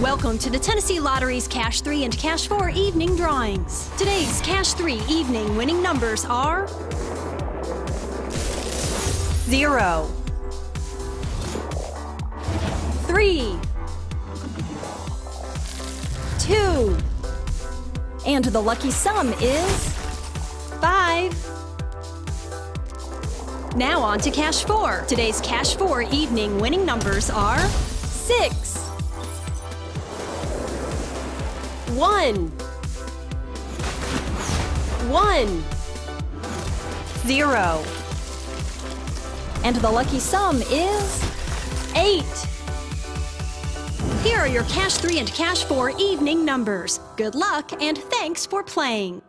Welcome to the Tennessee Lottery's Cash 3 and Cash 4 evening drawings. Today's Cash 3 evening winning numbers are 0, 3, 2, and the lucky sum is 5. Now on to Cash 4. Today's Cash 4 evening winning numbers are 6, 1, 1, 0. And the lucky sum is 8. Here are your Cash 3 and Cash 4 evening numbers. Good luck and thanks for playing.